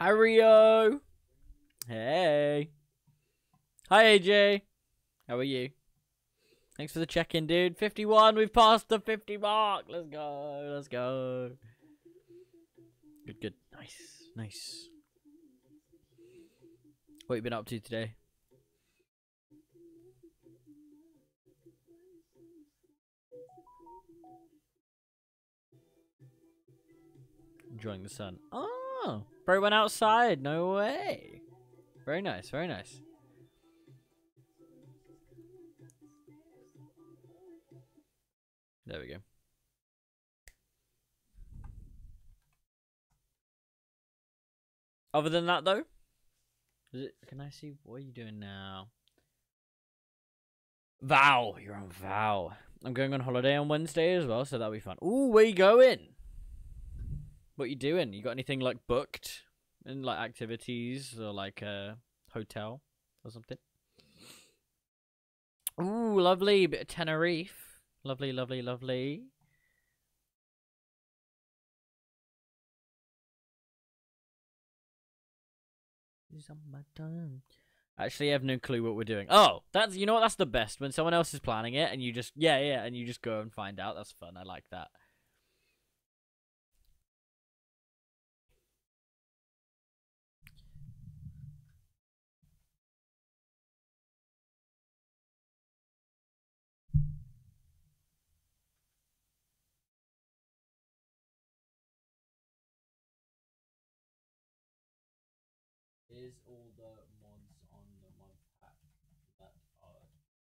Hi Rio. Hey. Hi AJ. How are you? Thanks for the check-in, dude. 51. We've passed the 50 mark. Let's go. Let's go. Good, good. Nice. Nice. What you been up to today? Enjoying the sun. Oh, bro went outside. No way. Very nice. Very nice. There we go. Other than that, though, it? Can I see what are you doing now? Vow, you're on Vow. I'm going on holiday on Wednesday as well, so that'll be fun. Ooh, where you going? What you doing? You got anything like booked in like activities or like a hotel or something? Ooh, lovely bit of Tenerife. Lovely, lovely, lovely. Actually, I have no clue what we're doing. Oh, that's you know what? That's the best when someone else is planning it and you just yeah yeah and you just go and find out. That's fun. I like that. Is all the mods on the mod pack that are and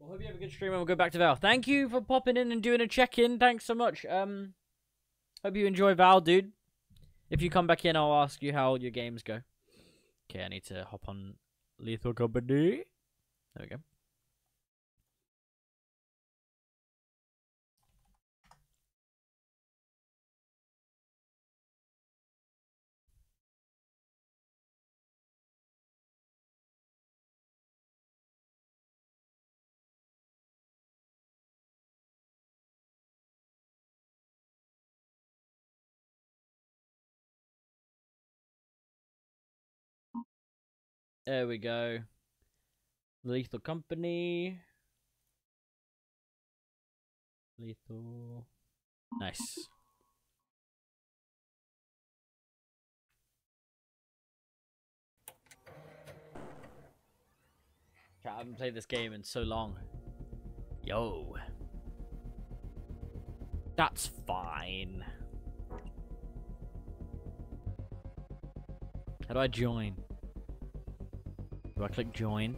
Well, hope you have a good stream and we'll go back to Val. Thank you for popping in and doing a check-in. Thanks so much. Um, hope you enjoy Val, dude. If you come back in, I'll ask you how your games go. Okay, I need to hop on Lethal Company. There we go. There we go. Lethal Company. Lethal. Nice. I haven't played this game in so long. Yo. That's fine. How do I join? Do I click join?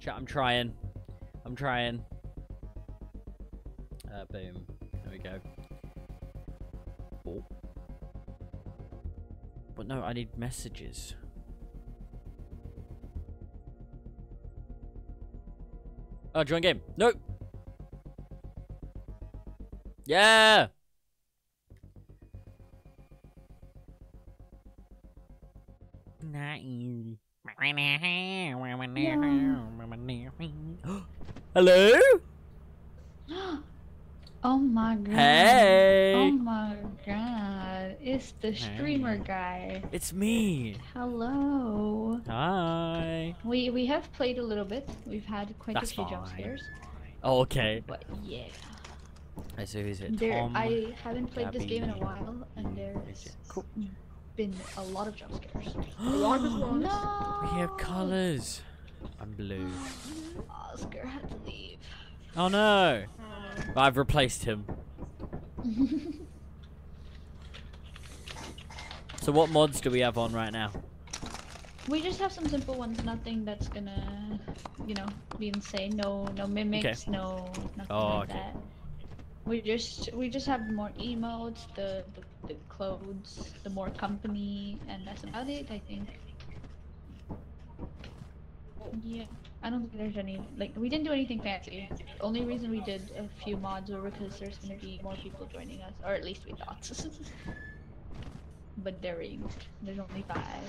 Chat, I'm trying. I'm trying. Uh, boom. There we go. Oh. But no, I need messages. Oh, join game. Nope. Yeah. Hello? Oh my god. Hey. Oh my god. It's the streamer guy. It's me. Hello. Hi. We we have played a little bit. We've had quite That's a few jump fine. scares. Oh, okay. But yeah. I see who's it? There Tom. I haven't played this game in a while and there's. Cool. been a lot of jump scares. no. no. We have colors. I'm blue. Oscar had to leave. Oh no. Um, I've replaced him. So what mods do we have on right now? We just have some simple ones, nothing that's gonna, you know, be insane. No, no mimics, no nothing Oh, like okay. that. We just we just have more emotes, the, the the clothes, the more company, and that's about it. I think. Yeah, I don't think there's any like we didn't do anything fancy. The only reason we did a few mods were because there's gonna be more people joining us, or at least we thought. but there ain't. There's only five.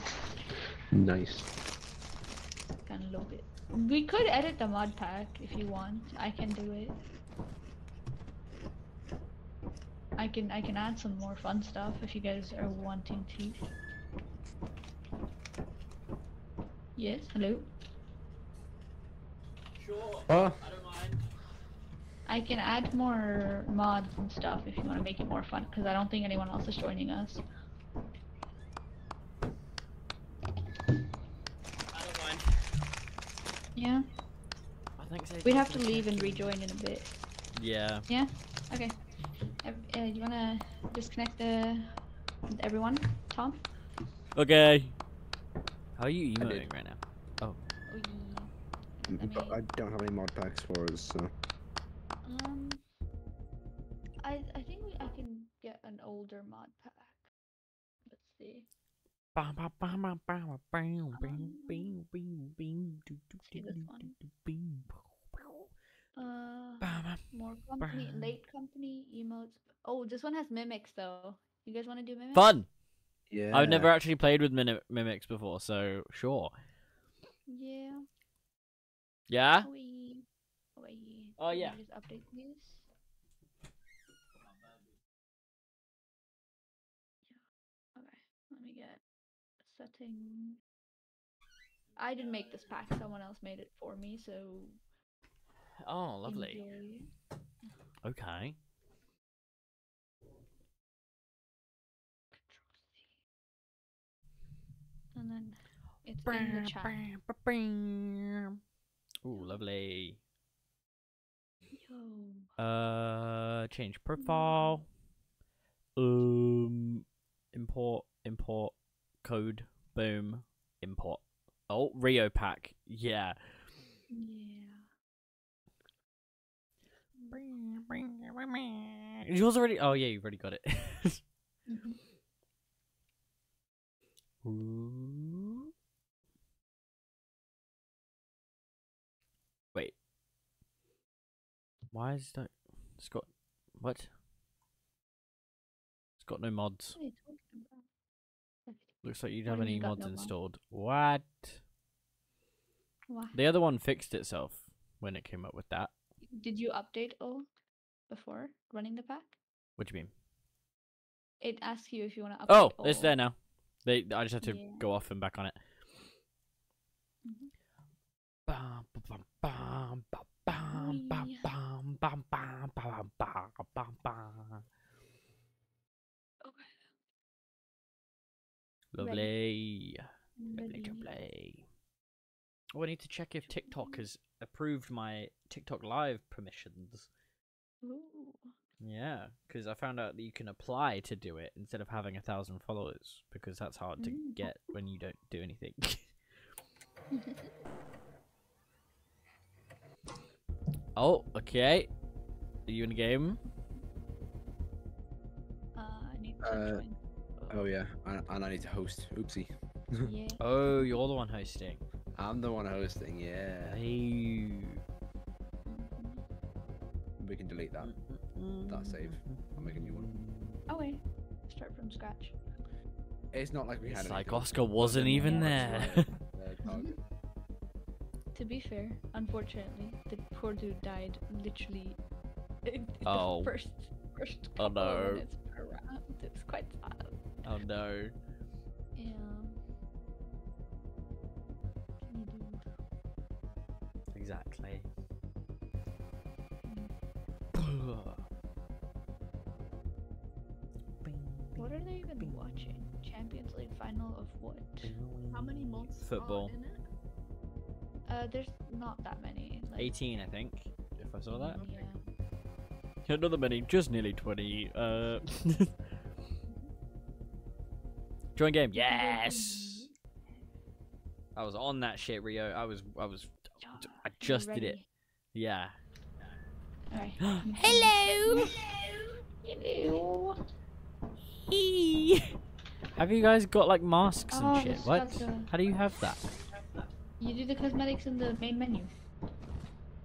Nice. Kind of low bit. We could edit the mod pack if you want. I can do it. I can I can add some more fun stuff if you guys are wanting to. Yes, hello. Sure. Oh, I don't mind. I can add more mods and stuff if you want to make it more fun because I don't think anyone else is joining us. I don't mind. Yeah, I think so. we'd have to leave and rejoin in a bit. Yeah. Yeah. Okay. Ev- Uh, you wanna disconnect the everyone, Tom? Okay. How are you I did. emoting right now? Oh, Mm, Let but me- I don't have any mod packs for us, so. Um, I I think we, I can get an older mod pack. Let's see. Bam, bam, bam, bam, bam, bam, Um, Uh, bam, bam. more company, bam. late company emotes. Oh, this one has mimics though. You guys want to do mimics? Fun. Yeah. I've never actually played with mini- mimics before, so sure. Yeah. Yeah. We. Wait. Oh, yeah. Just update this. Yeah. Okay. Let me get setting. I didn't make this pack. Someone else made it for me. So. Oh, lovely. enjoy. Okay. And then it's in the chat. Ooh, lovely. Yo. Uh, change profile. Um, import, import, code, boom, import. Oh, Rio pack. Yeah. Yeah. Yours already? Oh yeah, you've already got it. Mhm. Ooh. Wait. Why is that? It's got what? It's got no mods. What are you talking about? Looks like you don't have any mods no installed. What? Why? The other one fixed itself when it came up with that. Did you update all before running the pack? What do you mean? It asks you if you want to update. Oh, it's there now. They, I just had to Yeah. go off and back on it. Mhm. Bam, ba, bam, bam, bam, Wee. bam, bam, bam, bam, bam, bam, bam. Okay. Lovely. Lovely to play. Oh, I need to check if TikTok has approved my TikTok live permissions. Ooh. Yeah, because I found out that you can apply to do it instead of having a thousand followers because that's hard to Mm. get when you don't do anything. oh, okay. Are you in the game? Uh, I need to Uh, join. Oh yeah, and, and I need to host. Oopsie. Yeah. Oh, you're the one hosting. I'm the one hosting. Yeah. Hey. We can delete that. That save. I'll make a new one. Oh wait. Start from scratch. It's not like we had. It's like anything Oscar wasn't even what's there. right, target. To be fair, unfortunately, the poor dude died literally. in the Oh. First, first Oh, couple no. minutes per round. It's quite sad. oh no. Yeah. What can you do? Exactly. What are they even watching? Champions League final of what? How many months Football. are in it? Uh, there's not that many. Like, 18, I think. If I saw that. Yeah. Another many, just nearly 20. Uh. Join game. You Yes. I was on that shit, Rio. I was, I was, I just did it. Yeah. Alright. Hello. Hello. have you guys got like masks and Oh, shit? What? has to- How do you have that? You do the cosmetics in the main menu.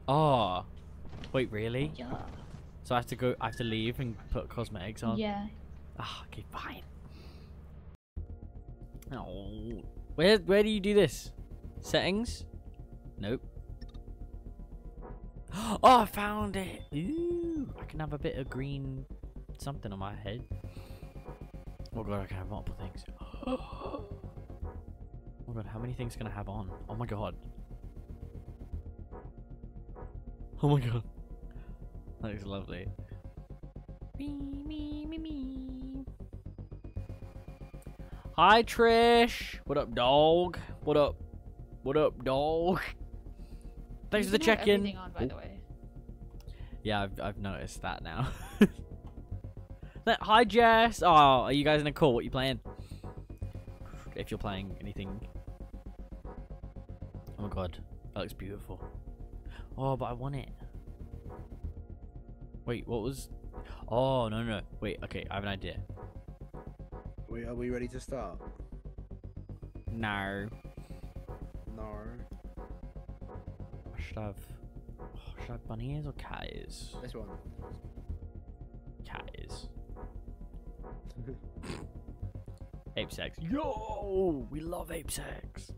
Oh. Wait, really? Yeah. So I have to go. I have to leave and put cosmetics on. Yeah. Ah, okay, fine. Oh, where where do you do this? Settings? Nope. Oh, I found it. Ooh, I can have a bit of green something on my head. Oh god, I can have multiple things. Oh god, how many things can I have on? Oh my god. Oh my god. That looks lovely. Me, me, me, me. Hi, Trish. What up, dog? What up? What up, dog? Thanks You for the check-in. on, by the way. Yeah, I've, I've noticed that now. Hi, Jess. Oh, are you guys in a call? What you playing? If you're playing anything. Oh my god, that looks beautiful. Oh, but I want it. Wait, what was? Oh no no. Wait, okay, I have an idea. We, are we ready to start? No. No. I should have. oh, should I have bunny ears or cat ears? This one. Cat ears. Ape sex. Yo, we love ape sex.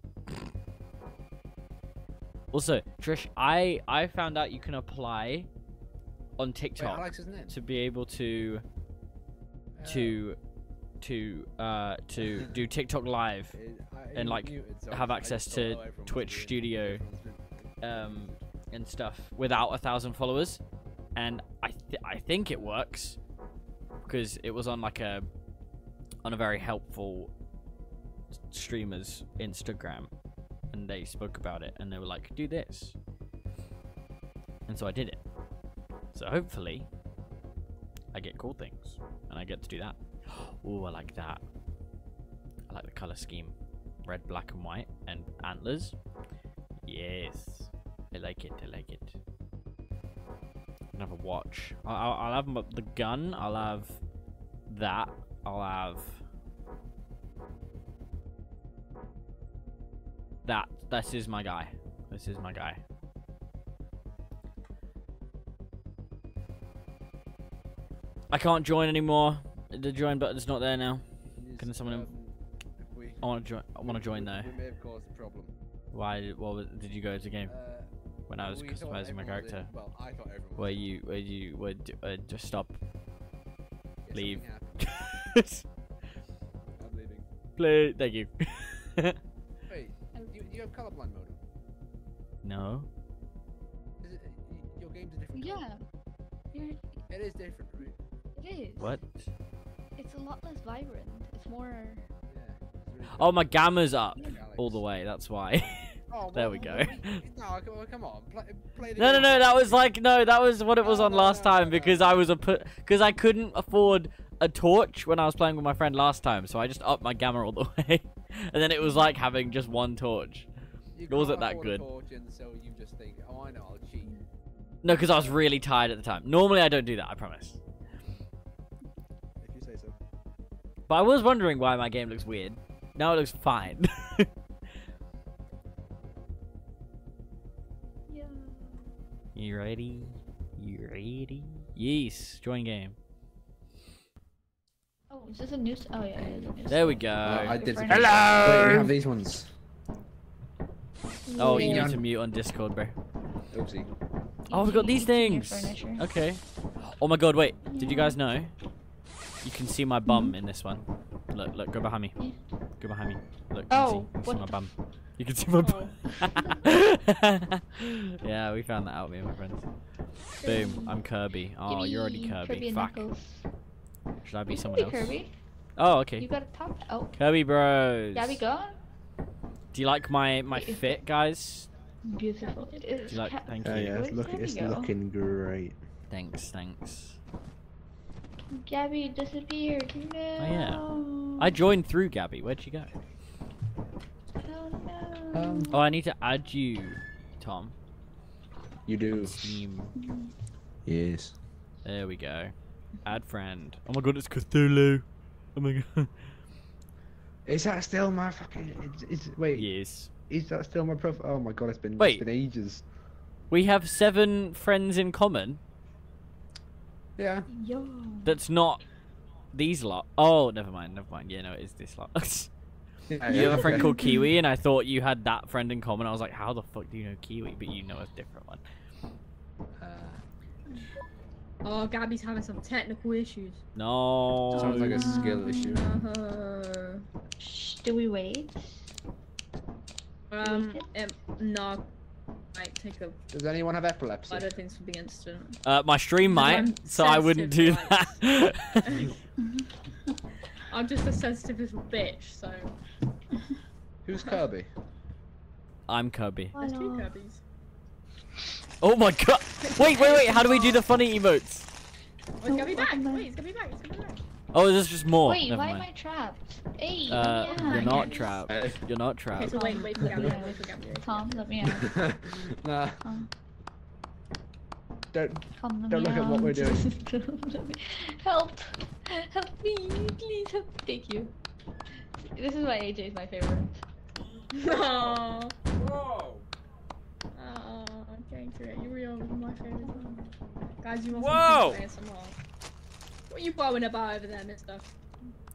Also, Trish, I I found out you can apply on Wait, TikTok Alex isn't it? to be able to Uh, to to uh to do TikTok live it- I- and, like, have access to Twitch Studio. um and stuff without a thousand followers, and I th- I think it works because it was on like a on a very helpful streamer's Instagram, and they spoke about it, and they were like, "Do this," and so I did it. So hopefully, I get cool things, and I get to do that. Oh, I like that. I like the color scheme, red, black, and white, and antlers. Yes, I like it. I like it. Another watch. I'll, I'll, I'll have the gun. I'll have that. I'll have that. This is my guy. This is my guy. I can't join anymore. The join button's not there now. Can you Can s- someone um, we- I want to join. I want to join though. We may have caused a problem. Why? did- What was, did you go to the game Uh, when I was customizing my character? in- Well, I thought everyone Where you, where you, would uh, just stop. Yeah, leave. I'm leaving. Play. Thank you. Wait, you, you have colorblind mode. no. Is it, your game's a different Yeah. You're, It is different, right? it is. What? It's a lot less vibrant. It's more. Yeah. it's really Oh, my gamma's up different. all the way. That's why. Oh, There well, we go. No, come on. Play, play the no, no, game. no. That was like no. That was what it was No, on no, last no, no, time no, because no. I was a put because I couldn't afford a torch when I was playing with my friend last time, so I just upped my gamma all the way, and then it was like having just one torch. You it wasn't that good. so think, oh, I know, I'll cheat. No, because I was really tired at the time. Normally I don't do that. I promise. If you say so. But I was wondering why my game looks weird. Now it looks fine. Yeah. you ready? You ready? Yes. Join game. Oh, is this a new? Oh yeah, it is a new. There we go. Uh, I did. friend- forget- Hello! Wait, we have these ones. Oh, you need to mute on Discord, bro. Oopsie. Oh, we got these things. Okay. Oh my god, wait. Did you guys know? You can see my bum in this one. Look, look, go behind me. Go behind me. Look, you Oh, can see, you can see what my bum. You can see my bum. Oh. yeah, we found that out, me and my friends. Boom, I'm Kirby. Oh, you're already Kirby, Kirby. and Fuck. Knuckles. Should I be someone be else? Kirby. Oh, okay. You got a top. Oh, Kirby Bros. Gabby, go. Do you like my my Wait, fit, guys? Beautiful. It is. Do you like? Thank Oh you. yeah, Where's it's, look, it's go? looking great. Thanks, thanks. Gabby disappeared. No. Oh, yeah. I joined through Gabby. Where'd she go? Oh no. Um, Oh, I need to add you, Tom. you do. Steam. Yes. There we go. Add friend. Oh my god, it's Cthulhu. Oh my god. Is that still my fucking? Is, is wait? yes. Is that still my profile? Oh my god, it's been Wait. it's been ages. We have seven friends in common. Yeah. Yo. That's not these lot. Oh, never mind. Never mind. Yeah, no, it is this lot. you have a friend called Kiwi, and I thought you had that friend in common. I was like, how the fuck do you know Kiwi? But you know a different one. Uh, Oh, Gabby's having some technical issues. No. sounds like a skill issue. Uh, Shh, do we wait? um, um, no. Might take a Does anyone have epilepsy? lot of things for the instant. Uh, my stream Because might, so I wouldn't do that. I'm just a sensitive little bitch, so Who's Kirby? I'm Kirby. there's two Kirby's. Oh my god! Wait, wait, wait! How do we do the funny emotes? Oh, it's Gabby back! welcome back. Wait, it's Gabby back! It's Gabby back! Oh, is just more? Wait, Never why am. I trapped? Hey, Uh, let me you're not trapped. You're not Okay, trapped. so wait, wait for Gabby. Wait for Gabby. Tom, let me out. nah. Tom, Don't. Tom, let Don't me look at what we're doing. Don't let me- Help! Help me! Please help. Thank you. This is why AJ is my favorite. No. Whoa. I'm getting to it. Yu-Gi-Oh was my favorite one. Guys, you want Whoa. something ASMR? What are you blowing about over there, mister?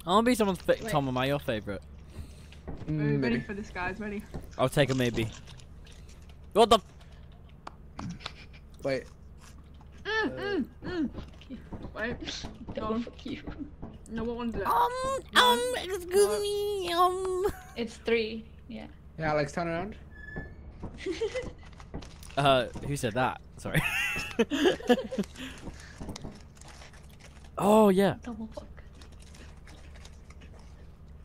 I want to be someone's fa- Wait. Tom. Am I your favorite? Mm, ready maybe. for this, guys? Ready? I'll take a maybe. What the? Wait. Mm, mm, mm. Wait. Don't fuck you. No, what one did it? Um, um, excuse me, um. It's three. Yeah. Yeah, Alex, turn around. Uh, who said that? Sorry. oh yeah.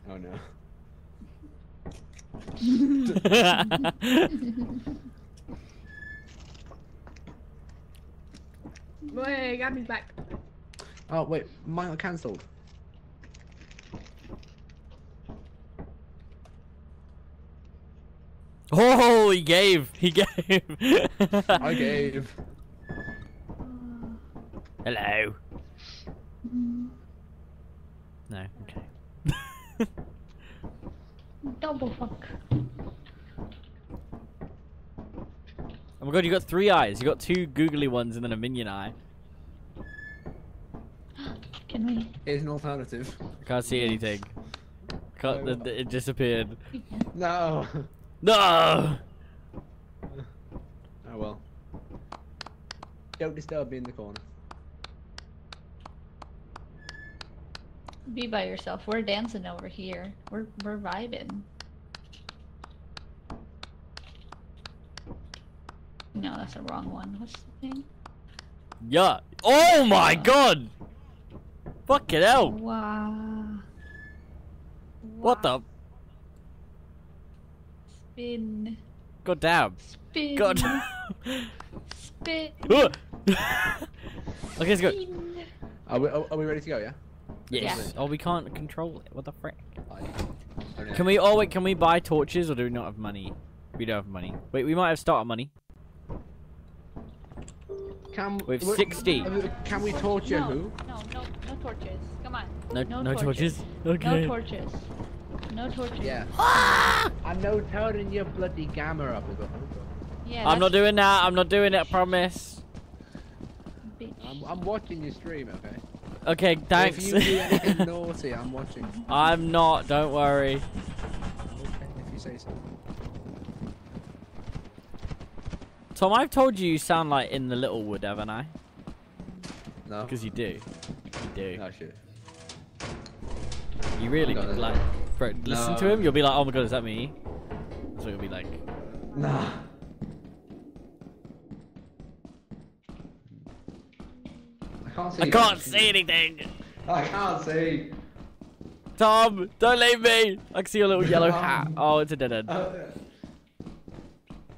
Oh no. Wait, Gabby's back. Oh wait, mine got cancelled. Oh, he gave. He gave. I gave. Hello. No. Okay. Double fuck. Oh my god, you got three eyes. You got two googly ones and then a minion eye. Can we? Here's an alternative. I can't see anything. Can't, th- th- it disappeared. No. No! Oh well. Don't disturb me in the corner. Be by yourself. We're dancing over here. We're we're vibing. No, that's the wrong one. What's the thing? Yeah. Oh my god! Fucking hell! Wow. What the? Spin. God damn. Spin. God. Spin. okay, let's go. Are we, are, are we ready to go? Yeah. Yes. Oh, we can't control it. What the frick? I, oh, no. Can we? Oh wait, can we buy torches or do we not have money? We don't have money. Wait, we might have starter money. Can We have 60. uh, Can we torture no, who? No, no, no torches. Come on. No, No no, torches. torches. Okay. No torches. No torches. Yeah. Ah! I'm no turning your bloody gamma up as well. Yeah. I'm not doing that. I'm not doing it. I promise. I'm, I'm watching your stream, okay? Okay, thanks. If you do anything naughty, I'm watching. I'm not. Don't worry. Okay, if you say so. Tom, I've told you you sound like in the Littlewood, haven't I? No. Because you do. You do. No shit. You really God, do. Like, bro, listen to him. You'll be like, oh my god, is that me? That's what you'll be like. Nah. I can't see. I can't see anything. I can't see. Tom, don't leave me. I can see your little yellow hat. Oh, it's a dead end. Uh,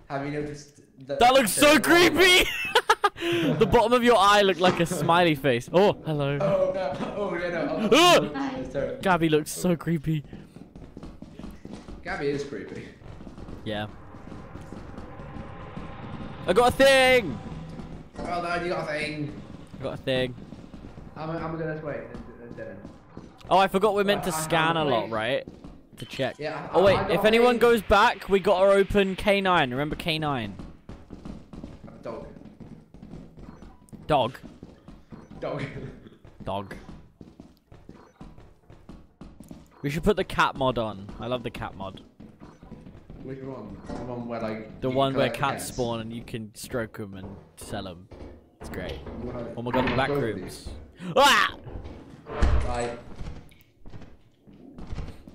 have you noticed that? That looks so creepy. the bottom of your eye looked like a smiley face. Oh, hello. Oh no! Oh yeah, no! Oh, terrible. Gabby looks so creepy. Gabby is creepy. Yeah. I got a thing! Well done, you got a thing. I got a thing. I'm, I'm gonna go this way. and- and Dylan. Oh, I forgot we're meant to scan a lot, wait. right? To check. Yeah. Oh wait, if anyone goes back, we gotta open K9. Remember K9? Dog. Dog. Dog. Dog. We should put the cat mod on. I love the cat mod. Which one? The one where like. The one where collect cats spawn and you can stroke them and sell them. It's great. Well, Oh my god, the I'll back rooms. Ah! you. Right.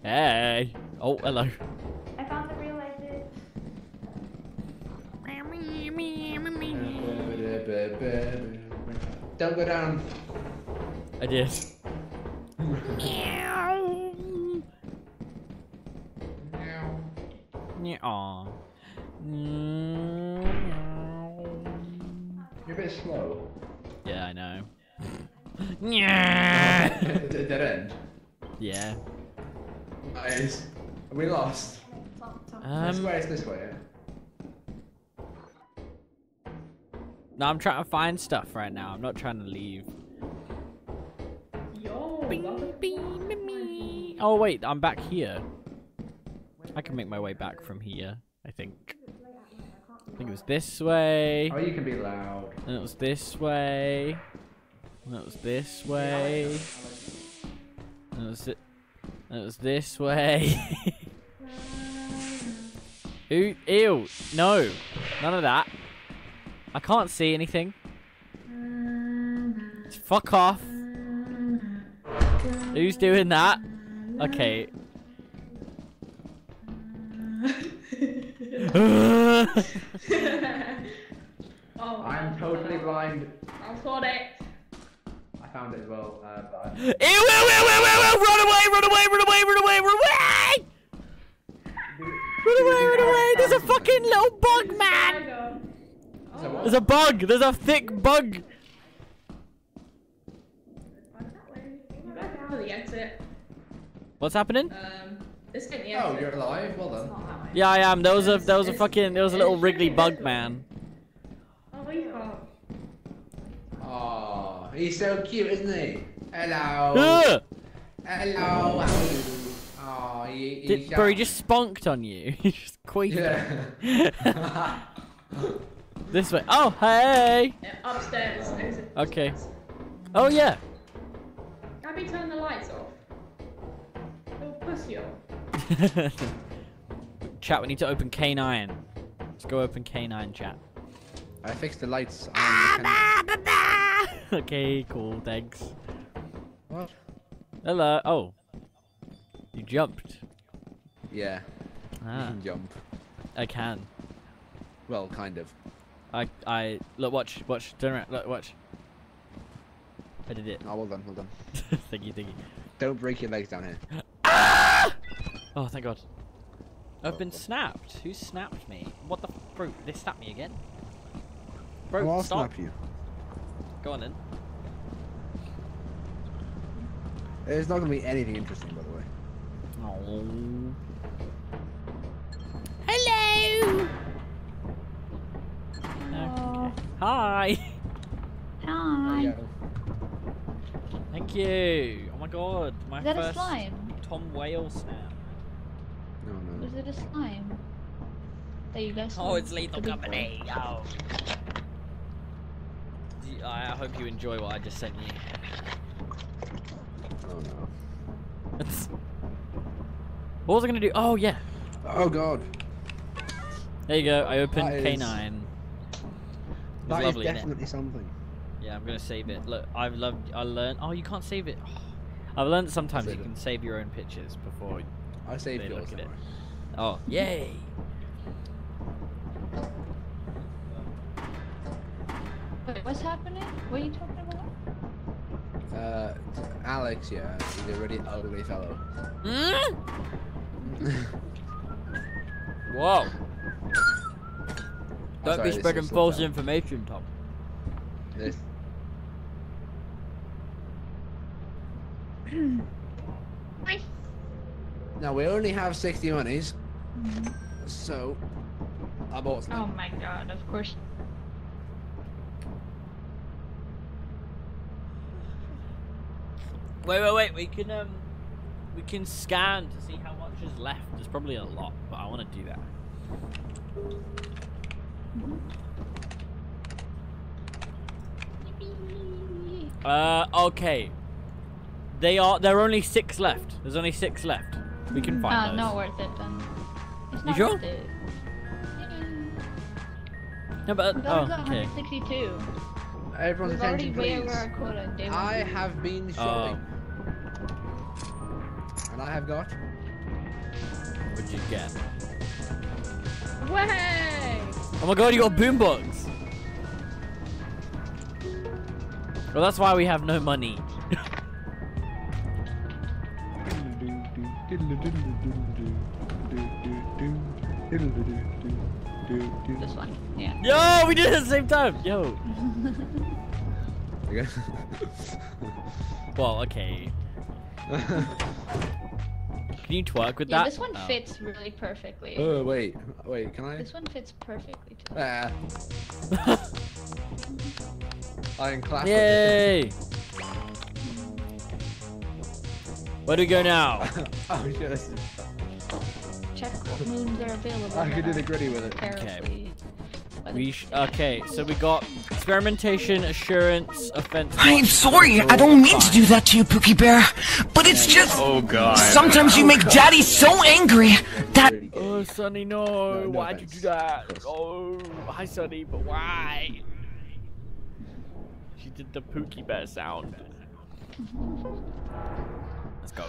Hey. Oh, hello. I found the real exit. Don't go down. I did. Aw. You're a bit slow. Yeah, I know. Dead dead end. yeah. Nice. Are we lost? this Um, way, it's this way. No, I'm trying to find stuff right now. I'm not trying to leave. Yo, welcome. Oh wait, I'm back here. I can make my way back from here. I think. I think it was this way. Oh, you can be loud. And it was this way. And it was this way. And it was it. And it was this way. Ooh, ew, no, none of that. I can't see anything. Fuck off. Who's doing that? Okay. oh, I'm totally blind. I've got it. I found it as well. Uh, but Ew, ew, ew, ew, ew, ew, run away, run away, run away, run away, run away! Run away, run away! There's a fucking little bug, man! There's a bug! There's a thick bug! You guys are the exit. What's happening? Um, this the Oh, you're alive. Well done. Not that way. Yeah, I am. There was a, there was a fucking, there was a little wriggly bug, man. Oh, yeah. Oh, he's so cute, isn't he? Hello. Ugh! Hello. How are you? Oh, he, he Did, bro, he just spunked on you. he just quaked. Yeah. This way. Oh, hey! Yeah, upstairs. Exit. Okay. Oh, yeah. Abby, turn the lights off. Little pussy off. chat, we need to open K9. Let's go open K9, chat. I fixed the lights. on the can- okay, cool, thanks. What? Hello. Oh. You jumped. Yeah. Ah, You can jump. I can. Well, kind of. I, I, look, watch, watch, turn around, look, watch. I did it. Oh, well done, well done. thingy, thingy. Don't break your legs down here. Ah! Oh, thank God. I've Oh, been God. snapped. Who snapped me? What the f- bro? They snapped me again. Bro, Well, I'll stop. snap you. Go on then. There's not going to be anything interesting, by the way. Oh. Hello. Hello. Okay. Hi. Hi. Thank you. Oh my God, my Is that first a slime? Tom Whale snap. No, no. Was it a slime? There you go. Oh, it's Lethal Company. Oh. I I hope you enjoy what I just sent you. Oh, no. what was I gonna do? Oh yeah. Oh, God. There you go. I opened That is- K9. It's That is lovely, innit? definitely something. Yeah, I'm gonna save it. Look, I've loved. I learned. Oh, you can't save it. I've learned that sometimes you it. can save your own pictures before. I saved yours. look at it. Oh, yay! Wait, what's happening? What are you talking about? Uh, Alex, yeah, he's a really ugly fellow. Mm? Whoa! Don't sorry, be spreading false dumb. information, Tom. This. No, we only have 60 monies. So, I bought Oh my god, of course. Wait, wait, wait. We can um, we can scan to see how much is left. There's probably a lot, but I want to do that. Uh, okay. They are. There are only six left. There's only six left. We can find Ah, those. not worth it then. It's not sure? worth it. No, but We've oh, already got okay. 162. Everyone's We've already attention, way over please. our quota. I have been Oh, shopping, and I have got. what did you get? Way! Oh my god, you got boombox. Well, that's why we have no money. this one. Yeah. Yo, we did it at the same time. Yo. Well, okay. Can you twerk with Yeah, that? this one Oh. fits really perfectly. oh wait, wait. Can I? This one fits perfectly too. Ah. I can clap. Yay! Where do we go now? oh shit! This is... Check what moons are available. I could do the gritty with it. carefully- by the- We sh- okay, so we got experimentation, assurance, offense. I'm sorry, I don't mean to do that to you, Pookie Bear, but it's just. Oh god. Sometimes you make Daddy so angry that. Oh, Sonny, no! No, no Why'd you do that? Oh, hi, Sonny, but why? She did the Pookie Bear sound. Let's go.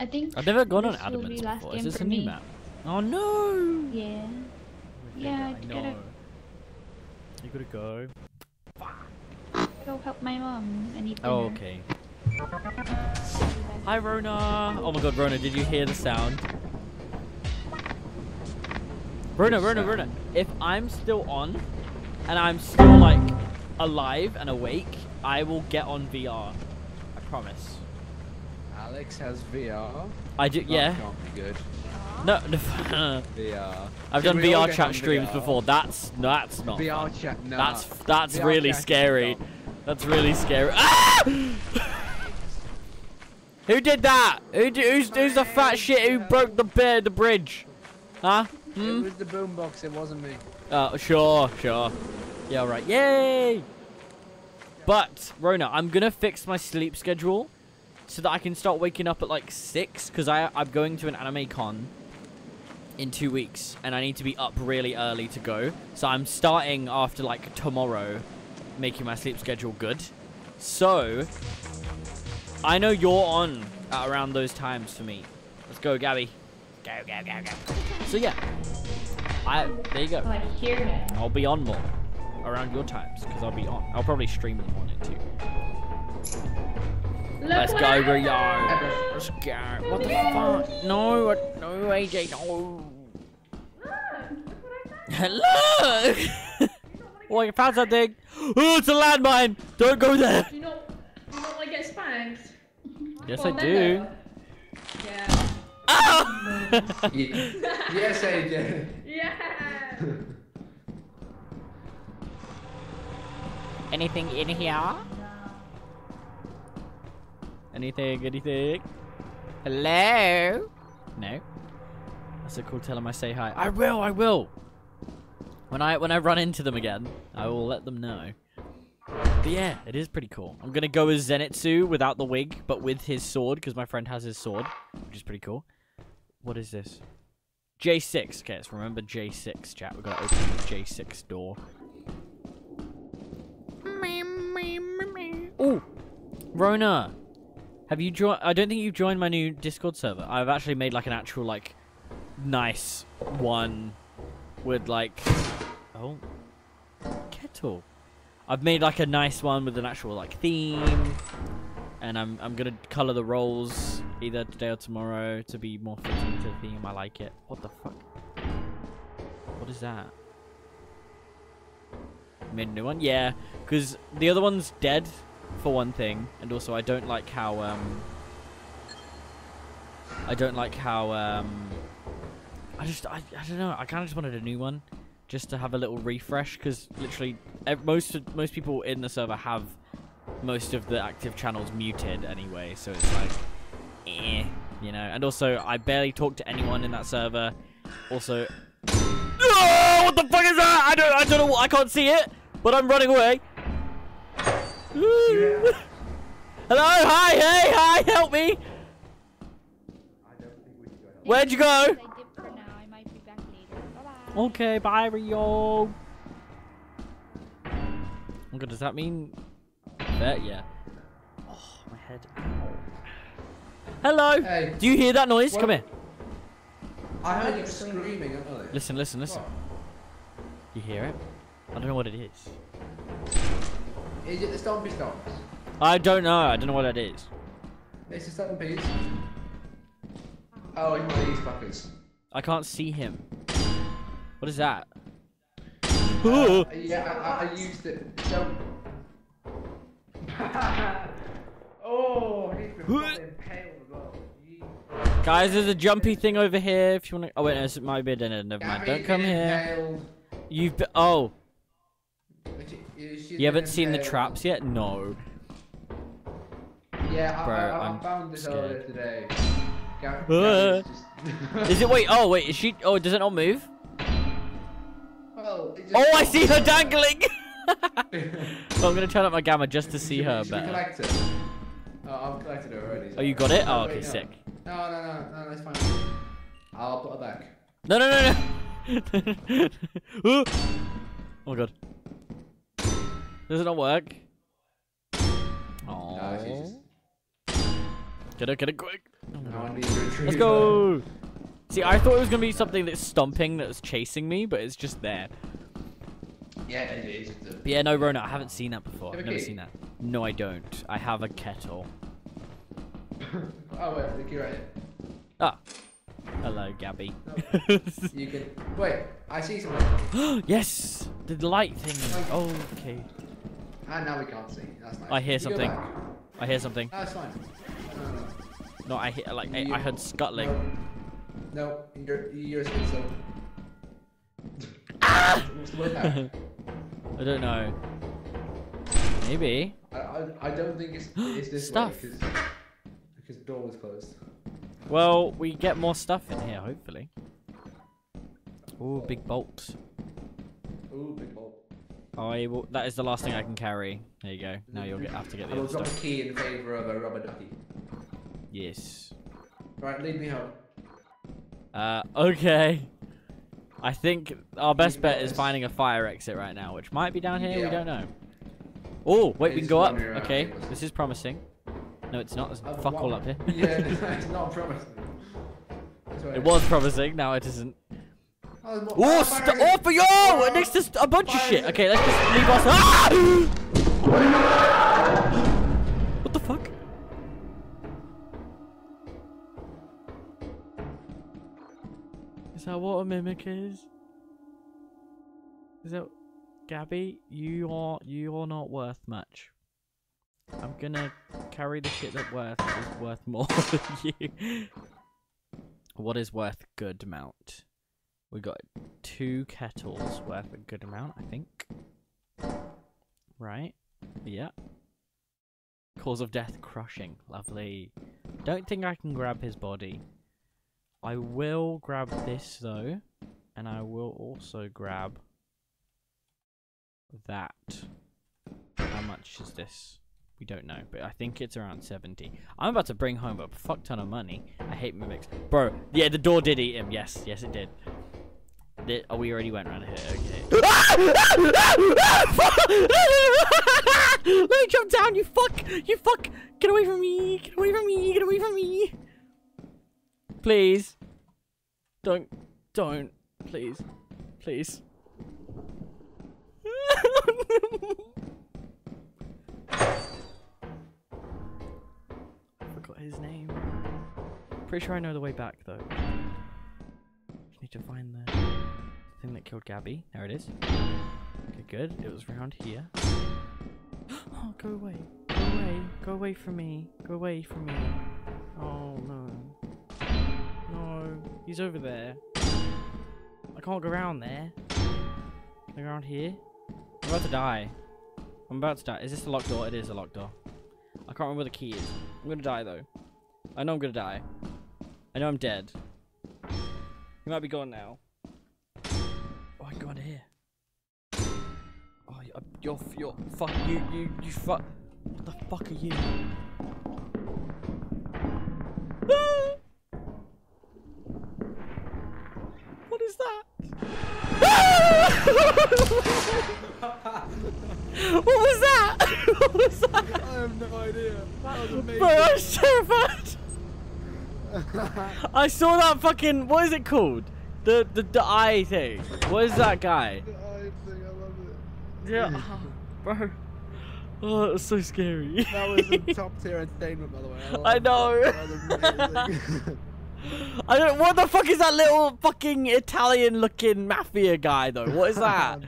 I think. I've never gone on this will be Adamance before. Is this a new me. map? Oh no! Yeah. Yeah, I gotta You gotta go. go help my mom. I need Oh, dinner. okay. Hi, Rona. Oh my god, Rona, did you hear the sound? Rona, Rona, Rona. If I'm still on, and I'm still like alive and awake, I will get on VR. I promise. Alex has VR. I do. That Yeah. Can't good. No. no VR. I've Can done all VR chat streams VR? before. That's that's not. VR fun. chat. No. That's that's VR really scary. That's really scary. Ah! who did that? Who d- who's who's the fat shit who broke the bear the bridge? Huh? It Hmm? was the boombox. It wasn't me. Uh, sure, sure. Yeah, right. Yay! But Rona, I'm gonna fix my sleep schedule so that I can start waking up at like six because I I'm going to an anime con in two weeks and I need to be up really early to go. So I'm starting after like tomorrow, making my sleep schedule good. So I know you're on around those times for me. Let's go, Gabby. Go, go, go, go. So yeah, I there you go. I'll be on more around your times because I'll be on. I'll probably stream in the morning too. Look Let's go. Rio. Let's go. What the fuck? No, no, AJ, no. Hello. oh, I found something. Oh, it's a landmine. Don't go there. You know, you don't like get spanked. Yes, Well, I do. Yeah. Ah! Ye- yes, AJ. Yeah. Anything in here? Anything, anything? Hello? No? That's a cool tell them I say hi. I will, I will! When I when I run into them again, I will let them know. But yeah, it is pretty cool. I'm gonna go as Zenitsu without the wig, but with his sword, because my friend has his sword, which is pretty cool. What is this? J6. Okay, let's remember J6, chat. We've got to open the J6 door. Oh, Rona, have you joined? I don't think you've joined my new Discord server. I've actually made like an actual like nice one with like oh kettle. I've made like a nice one with an actual like theme, and I'm I'm gonna color the roles either today or tomorrow to be more fitting to the theme. I like it. What the fuck? What is that? Made a new one? Yeah, because the other one's dead, for one thing, and also I don't like how um. I don't like how um. I just, I, I don't know. I kind of just wanted a new one, just to have a little refresh, because literally most most people in the server have most of the active channels muted anyway, so it's like, eh, you know. And also, I barely talk to anyone in that server. Also, oh, what the fuck is that? I don't, I don't know. What, I can't see it, but I'm running away. Hello, hi, hey, hi, help me. Where'd you go? Okay, bye, Rio. Oh god, does that mean that? Yeah. Oh, my head. Hello. Hey. Do you hear that noise? Come What? here. I heard you screaming earlier. Listen, listen, listen. You hear it? I don't know what it is. Is it the Stompy Stomps? I don't know. I don't know what that is. It's the Stompies. Oh, it's one of these fuckers. I can't see him. What is that? Uh, yeah, I, I, I used it. So. oh, he's been fucking as well. Guys, there's a jumpy thing over here. If you want to. Oh wait, no, it might be a dinner. Never mind. Don't come here. You've been. Oh, you haven't seen the traps yet? No. Yeah, I, Bro, I, I, I'm found this scared. earlier today. Ga- Uh. Just- Is it? Wait. Oh wait. Is she? Oh, does it not move? Oh, just- Oh, I see her dangling. well, I'm gonna turn up my gamma just to see Should her should better. Oh, I've collected her already. so- Oh, you got it? Oh, Wait, okay, no. sick. No, no, no, no, that's fine. I'll put her back. No, no, no, no. oh my god. Does it not work? No, Oh. just. Get it, get it quick. No one needs to retrieve Let's go. See, I thought it was gonna be something that's stomping that's chasing me, but it's just there. Yeah, it is. But yeah, no, Rona, I haven't seen that before. I've never seen that. No, I don't. I have a kettle. Oh wait, the key right here. Ah. Hello, Gabby. You can. Wait, I see something. yes! The light thing. Oh, okay. And now we can't see. That's nice. I hear You something. I hear something. That's fine. No, no, no. No, I hear like I, I heard scuttling. No, you're you're so. Ah! What's the word now? I don't know. Maybe. I, I, I don't think it's it's this Stuff. because because the door was closed. Well, we get more stuff in here, hopefully. Oh, big bolts. Ooh, big bolt. I will, that is the last thing I can carry. There you go. Now you'll get, have to get I the will other drop a key in favour of a rubber ducky. Yes. Right, lead me home. Uh, okay. I think our best bet is finding a fire exit right now, which might be down here. We don't know. Oh, wait, we can go up. Okay, this is promising. No, it's not. There's Uh, fuck all up here. yeah, it's not promising. It was promising. Now it isn't. Oh, there's more- Oh, st- oh, for yo! Next to a bunch of shit. Okay, let's just leave us. Ah! Is that what a mimic is? Is that Gabby? You are you are not worth much. I'm gonna carry the shit that worth is worth more than you. What is worth good amount? We got two kettles worth a good amount, I think. Right? Yeah. Cause of death crushing. Lovely. Don't think I can grab his body. I will grab this though. And I will also grab that. How much is this? We don't know, but I think it's around 70. I'm about to bring home a fuck ton of money. I hate mimics. Bro, yeah, the door did eat him. Yes, yes, it did. Did, oh, we already went around here. Okay. Let me jump down, you fuck! You fuck! Get away from me! Get away from me! Get away from me! Please. Don't. Don't. Please. Please. I forgot his name. Pretty sure I know the way back though. Just need to find the thing that killed Gabby. There it is. Okay, good. It was around here. Oh, go away. Go away. Go away from me. Go away from me. Oh no. He's over there. I can't go around there. Around here. I'm about to die. I'm about to die. Is this a locked door? It is a locked door. I can't remember where the key is. I'm gonna die though. I know I'm gonna die. I know I'm dead. You might be gone now. Oh, I can go under here. Oh, you- you're, you're, fuck, you, you, you, fuck. What the fuck are you? That was amazing. Bro, I was terrified. I saw that fucking. What is it called? The the the eye thing. What is that guy? I think I love it. Yeah, bro. Oh, it was so scary. That was a top tier entertainment, by the way. I love know. that. That. I don't. What the fuck is that little fucking Italian-looking mafia guy though? What is that?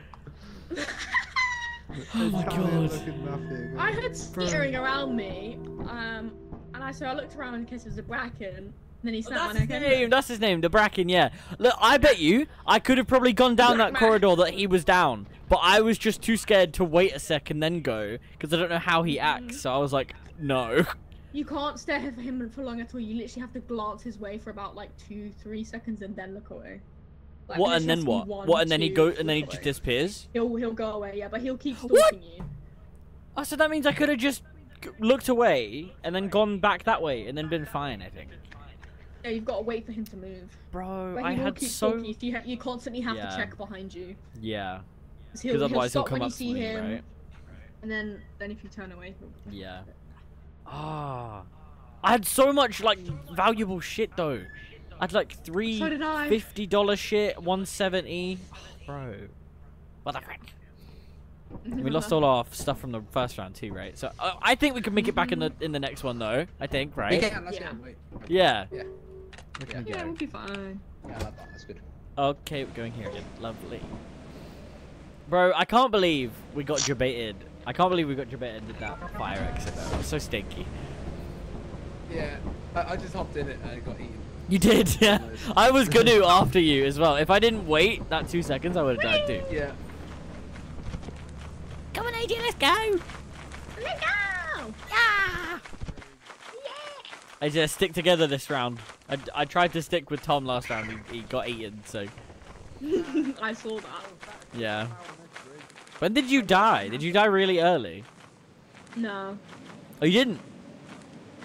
Oh my god. I heard steering around me, um, and I so I looked around in case it was a bracken, and then he snapped That's my his neck. name. That's his name. The Bracken. Yeah. Look, I bet you I could have probably gone down that Black corridor that he was down, but I was just too scared to wait a second then go because I don't know how he acts. So I was like, no. You can't stare at him for long at all. You literally have to glance his way for about like two, three seconds, and then look away. Like, what and then has to be what? one, What and then he go and then he just disappears. He'll he'll go away, yeah, but he'll keep What? stalking you. Oh, so that means I could have just looked away and then gone back that way and then been fine. I think. Yeah, you've got to wait for him to move. Bro, I had keep so you. so You, ha- you constantly have Yeah. to check behind you. yeah. 'Cause He'll, Because he'll otherwise he'll stop come when up to see him, right? and then then if you turn away, he'll... Yeah. Ah. I had so much like valuable shit though. I had like three so fifty dollar shit, one seventy. Bro. What the frick? We lost all our stuff from the first round too, right? So uh, I think we can make it back in the in the next one though. I think, right? can, let's Yeah. go. Yeah. Yeah. Yeah, we'll be fine. Yeah, I love that. That's good. Okay, we're going here again. Lovely. Bro, I can't believe we got debated. I can't believe we got debated with that fire exit though. That was so stinky. Yeah, I, I just hopped in it and I got eaten. You did, yeah. I was gonna after you as well. If I didn't wait that two seconds, I would have died too. Yeah. Come on, AJ, let's go. Let's go! Yeah. I just stick together this round. I, I tried to stick with Tom last round. He, he got eaten, so I saw that. yeah. When did you die? Did you die really early? No. Oh, you didn't.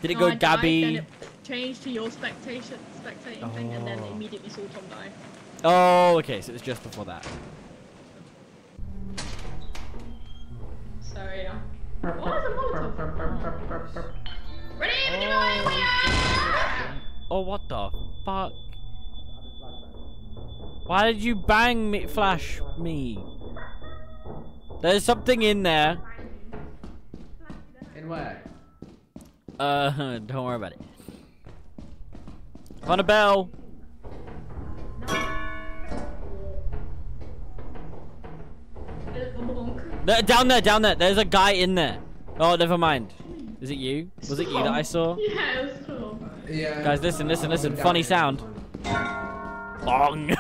Did it No, go I Gabby? then it changed to your spectation, spectating thing, and then Oh. immediately saw Tom die. Oh, okay. So it was just before that. So yeah. What is a Molotov? Ready to get are! Oh, what the fuck? Why did you bang me, flash me? There's something in there. In where? Uh, don't worry about it. Find a bell. There- down there, down there. There's a guy in there. Oh, never mind. Is it you? Was it you that I saw? Yeah, it was cool. Yeah. Guys, listen, listen, listen. Funny sound. Bong.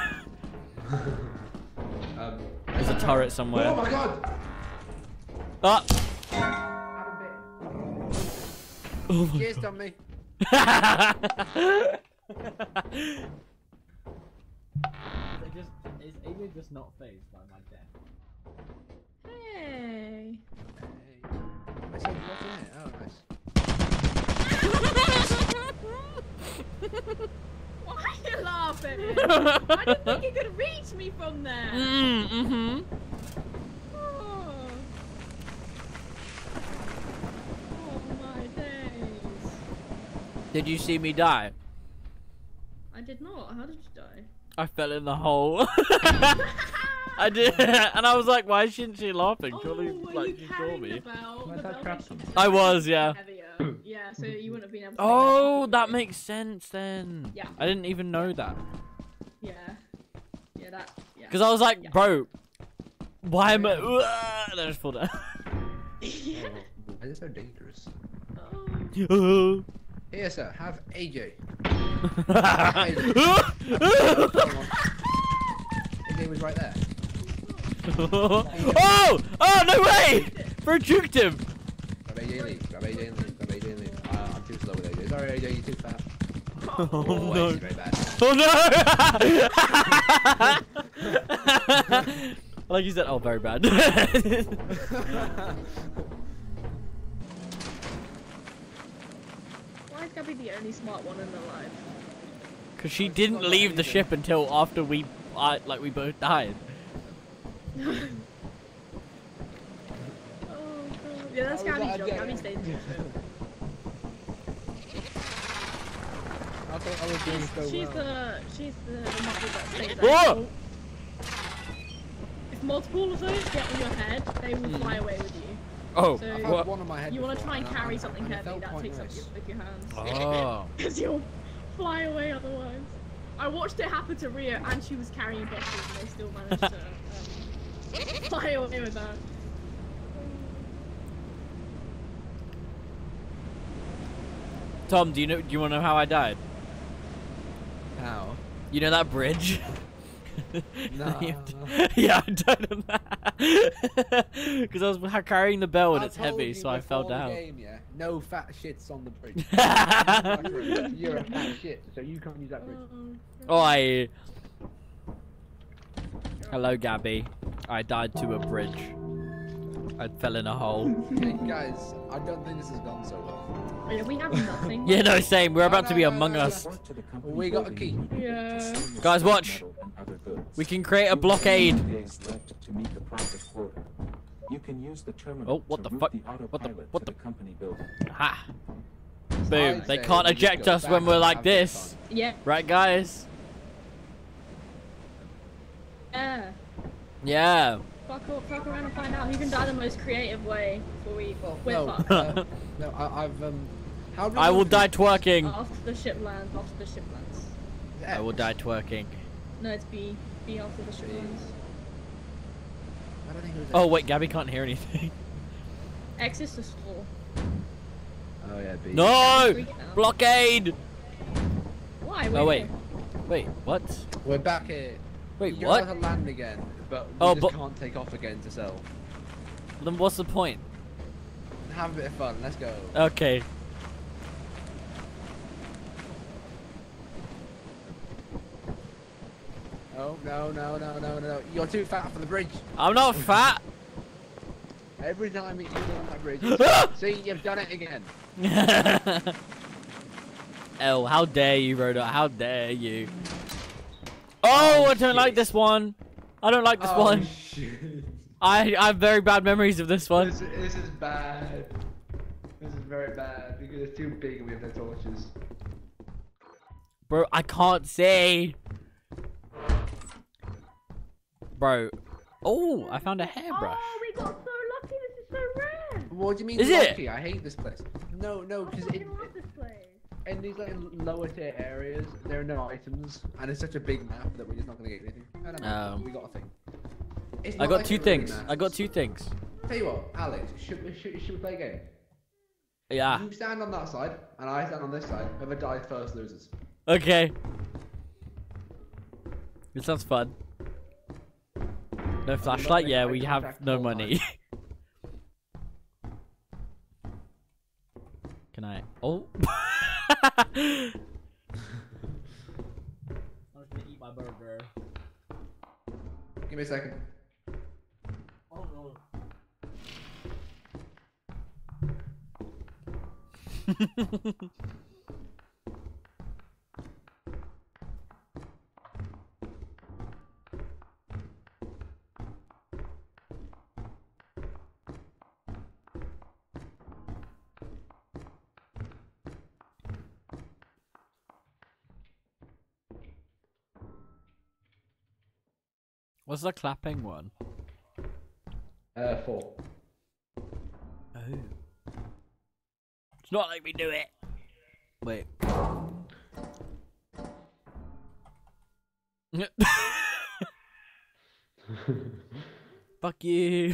Um, There's a turret somewhere. oh my god! Ah. Oh my Cheers, Tommy. just, is AJ just not phased by my death? Hey. Hey. I said, what's in it? Oh, nice. Why are you laughing? I didn't think you could reach me from there. Mm, mm-hmm. Oh. Oh my days. Did you see me die? I did not. How did you die? I fell in the hole. I did, and I was like, "Why isn't she laughing? Oh, Surely, oh, were like, you she saw me." bell? Well, The that bell traps makes him. it I was, yeah. Heavier. yeah, so you wouldn't have been able to. Oh, take that makes sense then. Yeah. I didn't even know that. Yeah. Yeah, that. Yeah. Because I was like, Yeah. bro, why am I. And I just fall down. yeah. Why is it so dangerous? Oh. Uh-huh. Here, sir, have AJ. was right there. oh! Oh, no way! Bro juked him! Grab AJ and leave. Grab AJ and leave. Grab AJ and leave. Uh, I'm too slow with AJ. Sorry, AJ, you're too fat. Oh, Oh, no. Very bad. Oh no! like you said, oh, very bad. Why is Gabby the only smart one in the life? Because she didn't leave the ship until after we, uh, like, we both died. Oh, God. Yeah, that's Gabby's that job. a Gabby day? stays in the ship. I thought I was doing so She's well. the she's the, the that stays Whoa! there. If multiple of those get on your head, they will fly away with you. Oh, So- I What? found one on my head You want to try and and I- carry something and heavy that quite takes up your, with your hands. Oh. Because you'll fly away otherwise. I watched it happen to Ria and she was carrying boxes and they still managed to um, fly away with that. Tom, do you know? Do you want to know how I died? How? You know that bridge? No. yeah, I died on that because I was carrying the bell and I it's heavy, so I fell down. Game, yeah? No fat shits on the bridge. oh, You're a fat shit, so you can't use that bridge. Oh I. Hello, Gabby. I died to a bridge. I fell in a hole. Hey guys, I don't think this has gone so well. Yeah, we have nothing. Yeah, no, same. We're about to be no, no, Among no, Us. We got a key. Yeah. Guys, watch. We can create a blockade. Days left to meet the profit quota. You can use the terminal Oh, what the fuck? the What the- autopilot what the- the company building. Ha! I'd Boom. They can't eject us when we're like have a good this. Yeah. Right, guys? Yeah. Yeah. Fuck, o- fuck around and find out who can die the most creative way before we Well, we're no, fucked. uh, no, I, I've um. How I will die twerking. After the ship lands, after the ship lands. I will die twerking. No, it's B. B after the ship B. lands. I don't think it was Oh wait, Gabby can't hear anything. X is the store. Oh yeah, B. No! Freak out. Blockade! Why? Oh We're wait. here. Wait, what? We're back here. Wait, You're what? allowed to land again, but we Oh, just but- can't take off again to sell. Then what's the point? Have a bit of fun. Let's go. Okay. Oh no no no no no! No You're too fat for the bridge. I'm not fat. Every time you go on that bridge, see you've done it again. oh, how dare you, Rhoda? How dare you? Oh, oh I don't like this one. I don't like this Oh, one. shit. I I have very bad memories of this one. This, this is bad. This is very bad because it's too big and we have no torches. Bro, I can't see. Bro. Oh, I found a hairbrush. Oh, we got so lucky. This is so rare. What do you mean Is it? lucky? I hate this place. No, no, because I it, love this place. in these like lower tier areas, there are no items, and it's such a big map that we're just not gonna get anything. I don't know. Um, we got a thing. It's I got like two it really things. I got two things. Tell you what, Alex, should we, should, should we play a game? Yeah. You stand on that side, and I stand on this side. Whoever dies first loses. Okay. This sounds fun. No flashlight? Yeah, we have no money. Can I? Oh. I'm just gonna eat my burger. Give me a second. Oh, What's the clapping one? Uh, four. Oh. It's not like we do it. Wait. Fuck you.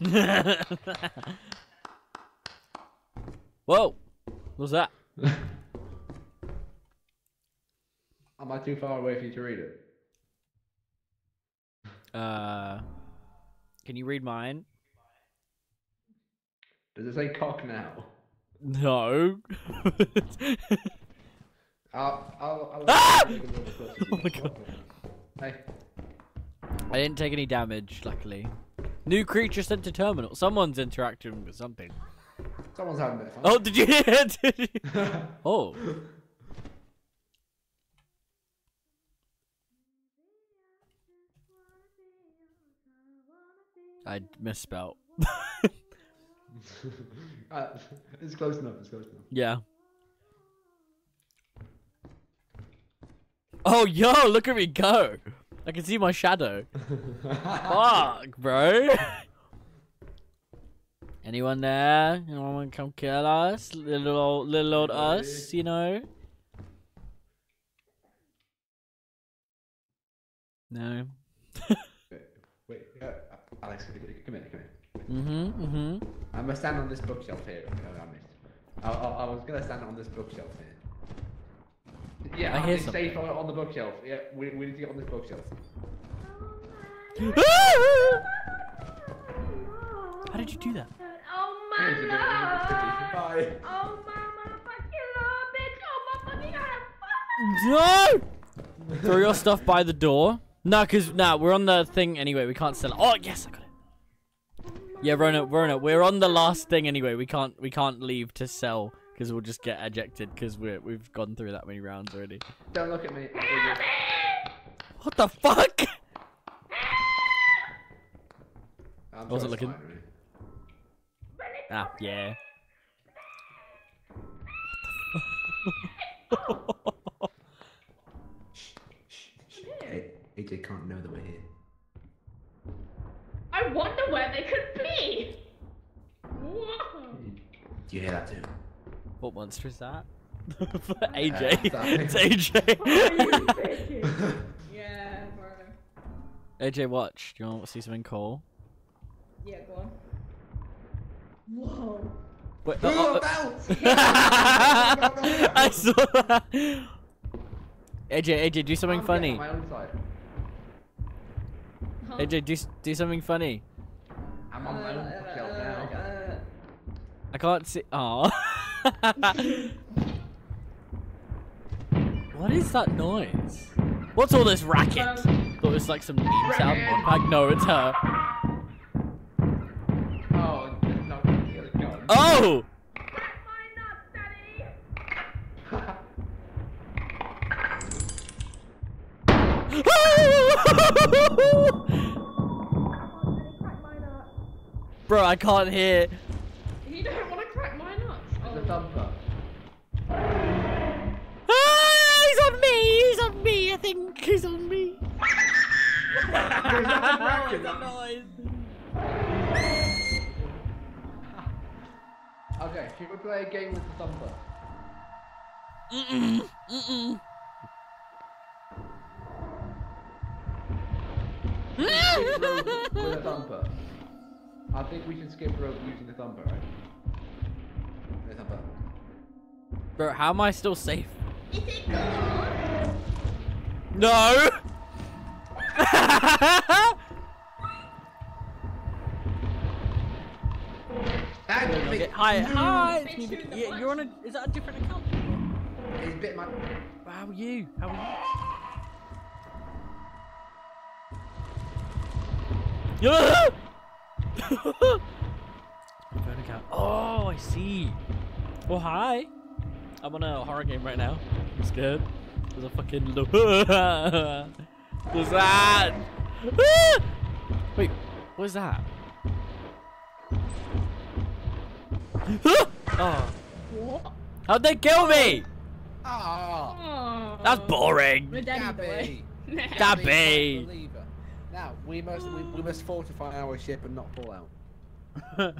Whoa! What's that? Am I too far away for you to read it? Uh, can you read mine? Does it say cock now? No. I'll, I'll, I'll Ah! make it a little closer to Oh my God. Hey, I didn't take any damage, luckily. New creature sent to terminal. Someone's interacting with something. Someone's having a bit of fun. Oh, did you hear? Did you? Oh. I misspelled. uh, it's close enough. It's close enough. Yeah. Oh, yo, look at me go. I can see my shadow. Fuck, bro. Anyone there? Anyone want to come kill us? Little old, little old us, you know? No. Wait, uh, Alex, come here, come here. Mm-hmm, mm-hmm. I'm gonna stand on this bookshelf here. Oh, I missed. I, I, I was gonna stand on this bookshelf here. Yeah, I hear something. safe on, on the bookshelf. Yeah, we, we need to get on this bookshelf. How did you do that? Bye. Oh my motherfucking lord, bitch! Oh my fucking god! No! Throw your stuff by the door. No, cause nah, we're on the thing anyway. We can't sell it. Oh yes, I got it. Yeah, Rona, Rona, we're on the last thing anyway. We can't, we can't leave to sell because we'll just get ejected because we're we've gone through that many rounds already. Don't look at me. What the fuck? I'm Wasn't sure it's looking. Fine, really. Ah, yeah. AJ can't know that we're here. I wonder where they could be. Whoa. Do you hear that too? What monster is that? AJ. Uh, it's AJ. bitches. yeah, bro. AJ, watch. Do you want to see something cool? Yeah, go on. Whoa. Wait, Ooh, oh, a oh, bounce! I saw that. AJ, AJ, do something I'm funny. my own side. Huh? AJ, do do something funny. I'm on my own bookshelf uh, uh, now. Uh, I can't see. Oh. what is that noise? What's all this racket? Um, Thought it was like some meme sound. Like, no, it's her. Oh! Crack my nuts, daddy. Crack my nuts. Bro, I can't hear. You don't want to crack my nuts. It's a Oh. thumper. Ah, he's on me. He's on me. I think he's on me. Racket. noise? Okay, should we play a game with the thumper? Mm-mm. Mm-mm. With a thumper. I think we should skip rope using the thumper, right? The thumper. Bro, how am I still safe? Is it good? No! Hi, hi, it's me. Yeah, you're on a. Is that a different account? he's bit my. How are you? How are you? Yeah! Phone account. Oh, I see. Oh, hi. I'm on a horror game right now. I'm scared. There's a fucking. What's that? Wait, what is that? Oh. What? How'd they kill me? Ah, Oh. That's boring. We're dead either way. Gabby. Gabby. Now we must we, we must fortify our ship and not fall out.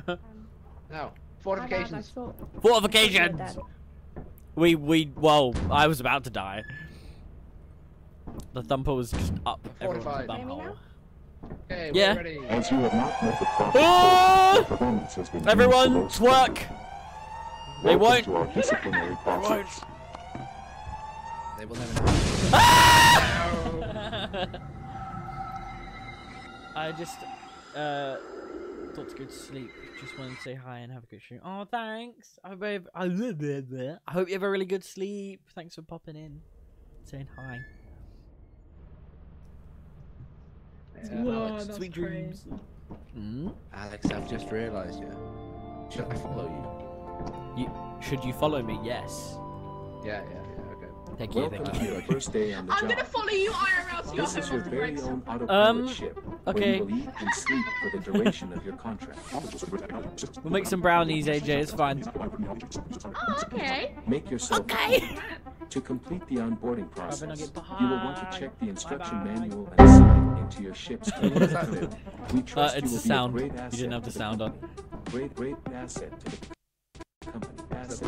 Now fortifications. Fortifications. We we well, I was about to die. The thumper was just up everyone's Fortified. bumhole. Okay, Yeah. we're ready. As you have not met the proper Ah! performance has been deemed Everyone, below twerk. They won't. to our disciplinary process. They will never know. I just uh thought to go to sleep. Just wanted to say hi and have a good stream. Oh, thanks. I hope you have, I hope you have a really good sleep. Thanks for popping in, saying hi. Whoa, that's Sweet crazy. dreams. Mm? Alex, I've just realised, yeah. Should I follow you? You should you follow me? Yes. Yeah, yeah, yeah, okay. Thank you. Welcome Thank to you. your first day on the I'm job. gonna follow you IRL to your This is home your after very own autopilot Um, ship, okay. where you will eat and sleep for the duration of your contract. We'll make some brownies, AJ. It's fine. Oh, okay. Make yourself Okay. To complete the onboarding process, you will want to check the instruction Bye-bye. manual and sign into your ship's What does that Uh, it's you the will be sound. a great You didn't have the sound on. Great, great asset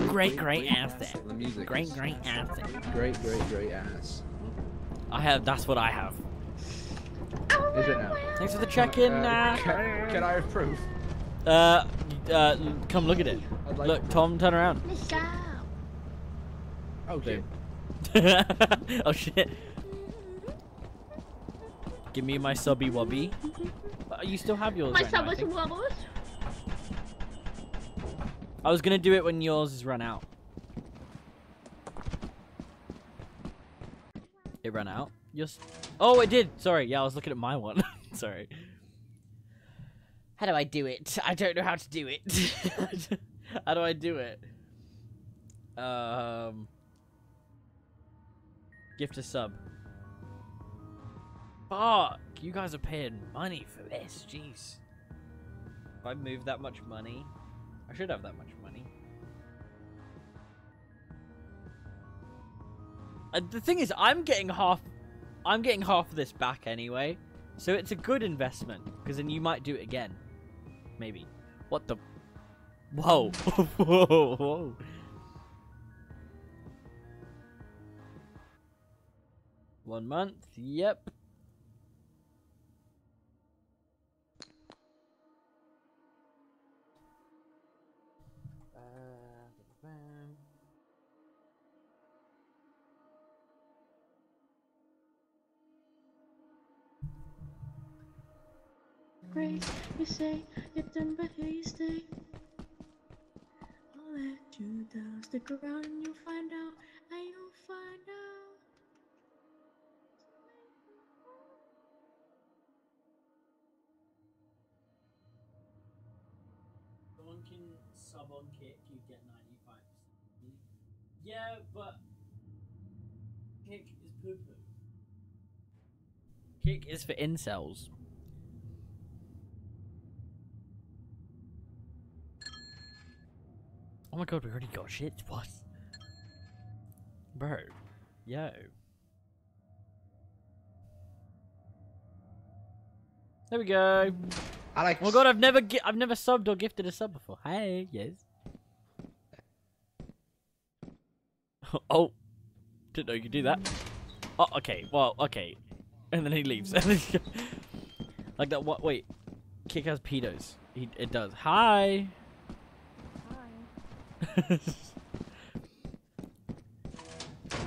Great, great asset. The music. Great, great asset. Great, great, great ass. I have. That's what I have. Is it now? Thanks for the check-in. Uh, Uh, can, can I have proof? uh, uh, come look at it. Like Look, Tom, turn around. Oh, shit. oh shit. Give me my subby wubby. Uh, You still have yours. My right now, I wobbles. I was gonna do it when yours is run out. It ran out. Yours. Oh, it did. Sorry. Yeah, I was looking at my one. Sorry. How do I do it? I don't know how to do it. how do I do it? Um. Gift a sub. Fuck! You guys are paying money for this. Jeez. If I move that much money, I should have that much Uh, the thing is, I'm getting half. I'm getting half of this back anyway, so it's a good investment because then you might do it again, maybe. What the? Whoa! whoa! Whoa! One month. Yep. You say it's done, but here you stay. I'll let you down. Stick around and you'll find out. And you'll find out. Someone can sub on kick, you get 95%. Yeah, but kick is poo poo. Kick is for incels. Oh my god, we already got shit. What? Bro. Yo. There we go. Alex. Oh my god, I've never I've never subbed or gifted a sub before. Hey, yes. oh, didn't know you could do that. Oh, okay. Well, okay. And then he leaves. like that. What? Wait. Kick has pedos. He, it does. Hi.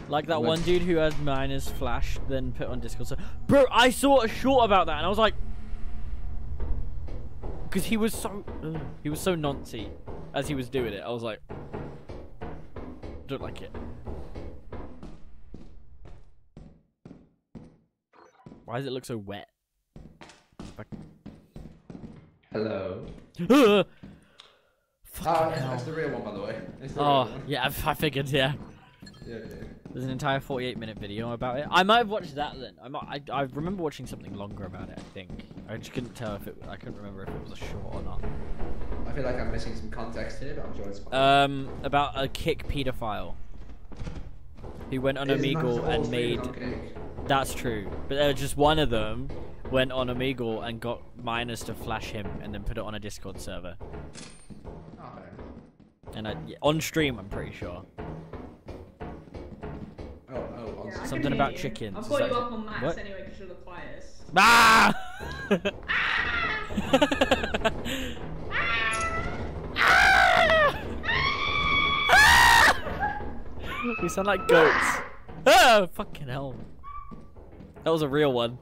like that one dude who has minus flash, then put on Discord. So, bro, I saw a short about that, and I was like, because he was so ugh, he was so noncy as he was doing it. I was like, don't like it. Why does it look so wet? Hello. That's the real one, by the way. The Oh yeah, I figured. Yeah, Yeah, yeah. there's an entire 48 minute video about it. I might have watched that then. I might. I, I remember watching something longer about it. I think. I just couldn't tell if it. I couldn't remember if it was a short or not. I feel like I'm missing some context here, but I'm sure it's fine. Um, about a kick pedophile. Who went on Omegle and made. That's true, but there was just one of them went on Omegle and got minors to flash him and then put it on a Discord server. Fair enough. And I, yeah, on stream, I'm pretty sure. Oh, oh, Yeah, Something about you. chickens, I've is got you that- up on max what? anyway because you're the quietest. Ah! We sound like goats. Oh, fucking hell. That was a real one.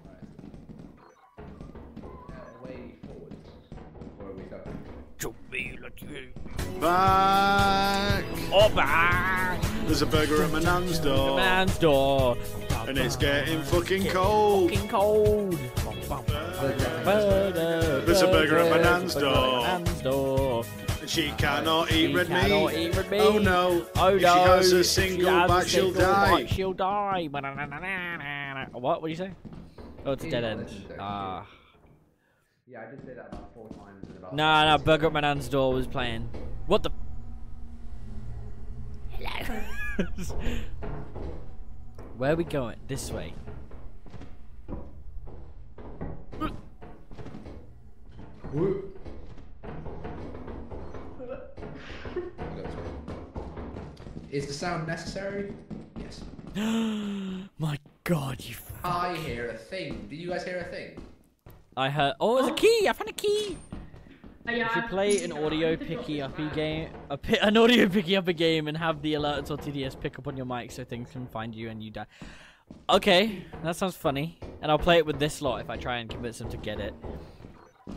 Back! Oh, back! There's a burger at my nan's The door. man's door. And it's getting fucking cold. Fucking cold. There's a burger at my nan's door. Nan's door. She cannot eat She red cannot meat. eat red meat. Oh no. Oh If no. she has a If single has a bite, she'll die. bite, she'll die. What? What do you say? Oh, it's a dead end. listen to. Ah. Yeah, I did say that about four times in about. No, no, Burger at my nan's door was playing. What the? Hello. Where are we going? This way. Whoop. Is the sound necessary? Yes. My God, you. I hear a thing. Did you guys hear a thing? I heard. Oh, there's a key. I found a key. Yeah, If you I- play an audio picky uppy game, a pi- an audio picky uppy game, and have the alerts or TTS pick up on your mic so things can find you and you die. Okay, that sounds funny. And I'll play it with this lot if I try and convince them to get it.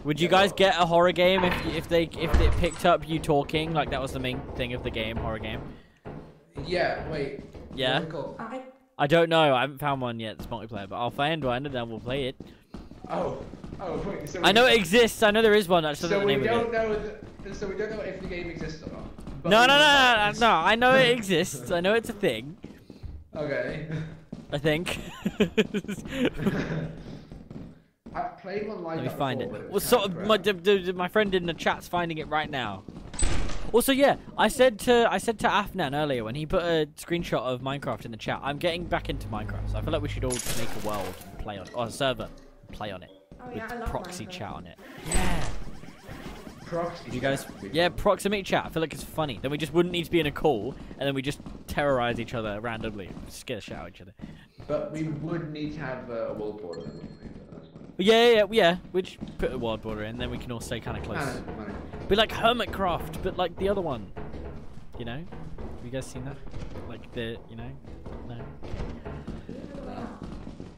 Would you guys get a horror game if if they if it picked up you talking like that was the main thing of the game horror game? Yeah. Wait. Yeah. What's? I don't know. I haven't found one yet. It's multiplayer, but I'll find one and then we'll play it. Oh. Oh. Wait. So I know it exists. I know there is one. I just don't know So the we of don't it. know. th- So we don't know if the game exists or not. No, no, no, no, no. I know it exists. I know it's a thing. Okay. I think. I played one like Let me that find before, it. Well, was so, kinda my, d- d- my friend in the chat's finding it right now. Also, yeah, I said to I said to Afnan earlier when he put a screenshot of Minecraft in the chat. I'm getting back into Minecraft, so I feel like we should all make a world and play on or a server, and play on it Oh, with yeah, I love proxy Minecraft. chat on it. Yeah. Proxy You guys, chat. yeah, proximity chat. I feel like it's funny. Then we just wouldn't need to be in a call, and then we just terrorize each other randomly, scare the shit out each other. But we would need to have uh, a world border then, wouldn't we? But that's fine. But yeah, yeah, yeah, yeah. We just put a world border in, then we can all stay kind of close. Manage- manage. Be like Hermitcraft, but like the other one. You know? Have you guys seen that? Like the, you know? No.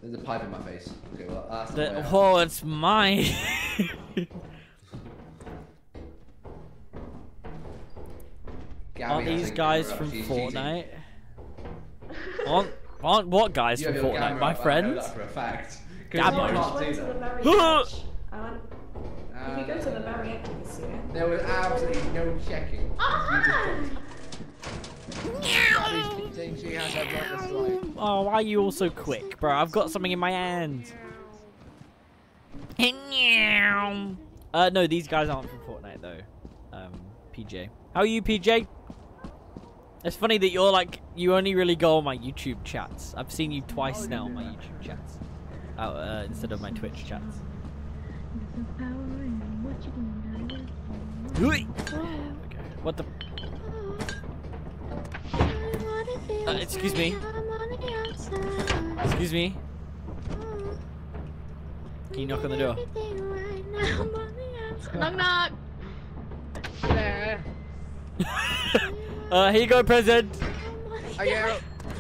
Nah. There's a pipe in my face. Okay, well that's the The, way oh, it's mine. Gabby Aren't these guys from. She's. Fortnite? Aren't, aren't what guys You from Fortnite? My up, I know friends? that for a fact. 'Cause Gabby. you I can't just do went to the very edge. I went. Uh, If you go to the very edge, you can see it. There was absolutely no checking. You Oh, why are you all so quick, bro? I've got something in my hand. Uh, no, these guys aren't from Fortnite though. Um, PJ. How are you, PJ? It's funny that you're like you only really go on my YouTube chats. I've seen you twice now on my YouTube chats, oh, uh, instead of my Twitch chats. What the? Uh, excuse me. Excuse me. Can you knock on the door? Knock knock. uh, here you go, present. Are you?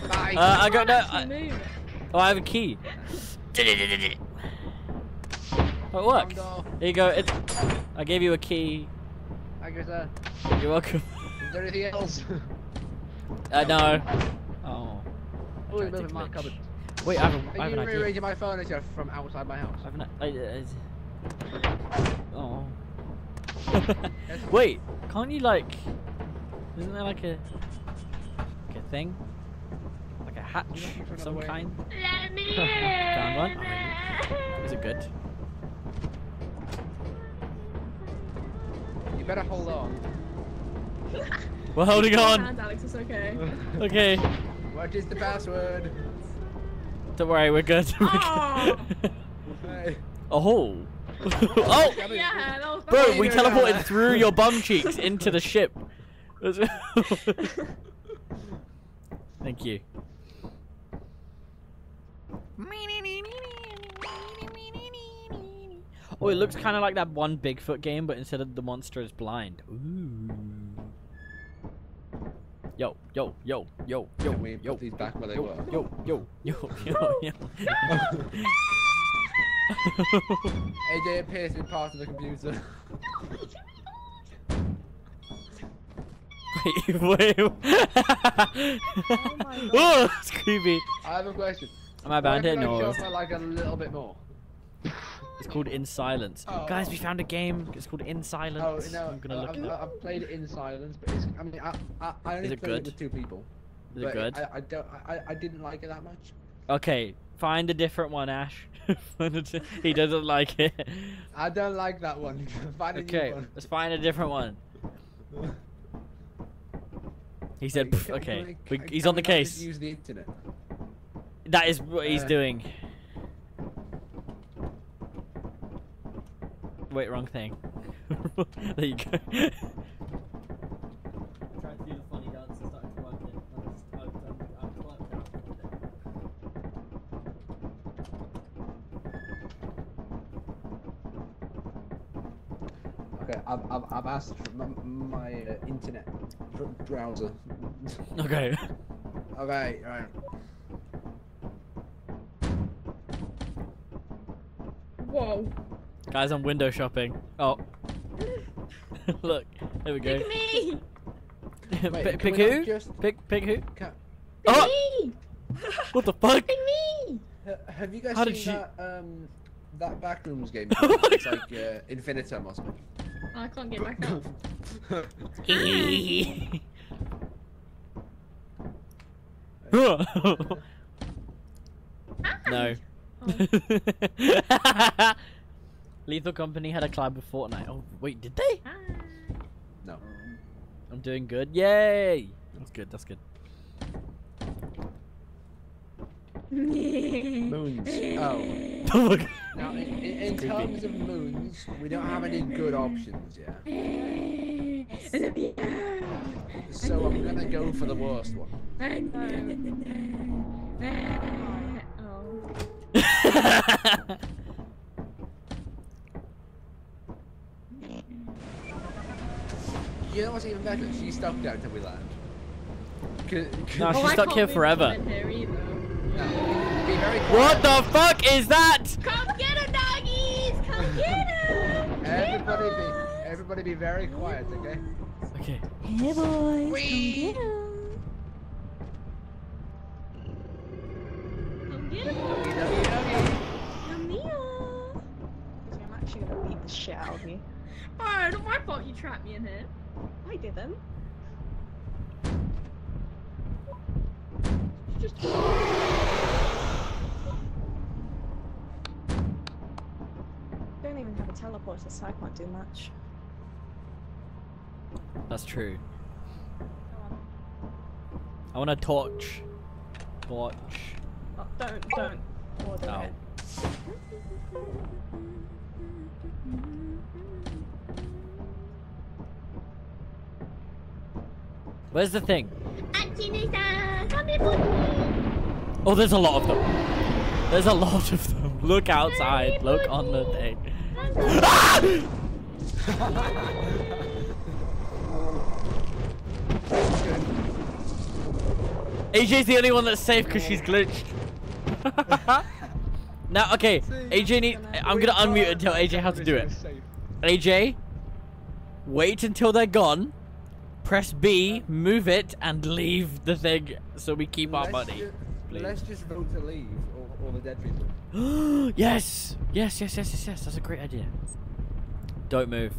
Bye. Uh, I got no. I, oh, I have a key. Oh, it works. Here you go. It's. I gave you a key. Thank you, sir. You're welcome. Is there anything else? Uh, no. Oh. Oh, Trying it's to moving my cupboard. Wait, I have, a, I Are have you an idea. rearranging my furniture from outside my house? I have an. I, uh, oh. Wait, can't you like? Isn't there like a like a thing? Like a hatch of some way. kind? Let me Found one? in. Is it good? You better hold on. We're holding Your on. hand, Alex, it's okay. Okay. What is the password? Don't worry, we're good. We're Oh. good. Hey. oh. oh, yeah, that was bro, we doing teleported there? through your bum cheeks into the ship. Thank you. Oh, it looks kind of like that one Bigfoot game, but instead of the monster is blind. Ooh. Yo, yo, yo, yo, yo, Can we yo, put these back where they yo, were? yo, yo, yo, yo, yo. AJ appears to be part of the computer. wait, wait. oh, that's creepy. I have a question. Am I bound Why here? can I No. shove her, like a little bit more? It's called In Silence. Oh. Guys, we found a game. It's called In Oh Silence. no, I'm gonna look I've, it up. I've played it in silence, but it's. I mean, I I, I only Is it played good? it with two people. Is it good? I, I don't. I, I didn't like it that much. Okay, find a different one, Ash. Find a di- he doesn't like it. I don't like that one. Find a Okay, new one. let's find a different one. He said, okay, we- we, he's on the case. Use the internet. That is what he's Uh, doing. Wait, wrong thing. there you go. Trying to do the funny dance and started working. Okay, I've, I've, I've asked for my, my uh, internet browser. Okay. okay, right. Guys, I'm window shopping. Oh. Look, there we go. Pick me. Wait, Pick, pick who? just- Pick pick who? Ca- Oh! Me. What the fuck? Pick me. ha- have you guys How seen did she- that um that backrooms game? Oh it's like uh, Infinitum or something. I can't get back up. no. Lethal Company had a collab with Fortnite. Oh wait, did they? no. I'm doing good. Yay! That's good. That's good. Moons. Oh. My God. Now, in, in, in terms of moons, we don't have any good options yet. So I'm gonna go for the worst one. oh. You know what's even better? She's stuck there until we land. C- c- No, she's I stuck here forever. from here no, be very. What the fuck is that? Come get him, doggies! Come get him! Everybody be, everybody be very quiet, okay? Okay. Hey boys, Whee! Come get him! Doggy, doggy, doggy. Come here! I'm actually gonna beat the shit out of you. Oh, not my fault you trapped me in here. I didn't. Just Don't even have a teleporter, so I can't do much. That's true. I want a torch. Torch. Oh, don't, don't order Oh. it. Where's the thing? Auntie-san, come here for me! Oh, there's a lot of them. There's a lot of them. Look outside. Look on the thing. Ah! AJ's the only one that's safe because she's glitched. now, okay, AJ need. I'm gonna unmute until AJ how to do it. AJ, wait until they're gone. Press B, move it, and leave the thing so we keep our Let's money. ju- please. let's just vote to leave, all, all the dead people. yes! Yes, yes, yes, yes, yes. That's a great idea. Don't move.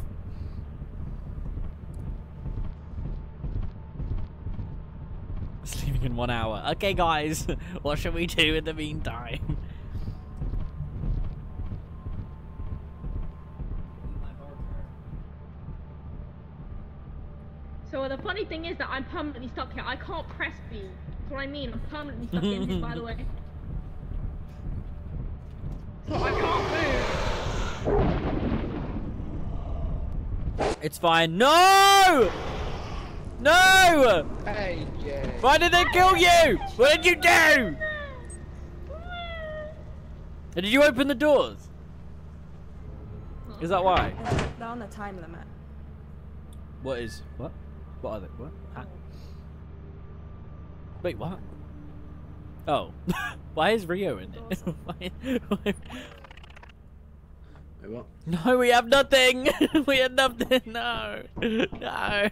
It's leaving in one hour. Okay, guys, what should we do in the meantime? So the funny thing is that I'm permanently stuck here. I can't press B. That's what I mean. I'm permanently stuck in here, by the way. So I can't move. It's fine. No! No! Hey, Jay. Why did they kill you? What did you do? Did you open the doors? Is that why? They're on a time limit. What is what? What are they? What? Huh? Wait, what? Oh. Why is Rio in it? Why- why- Wait, what? No, we have nothing! we have nothing! No! No!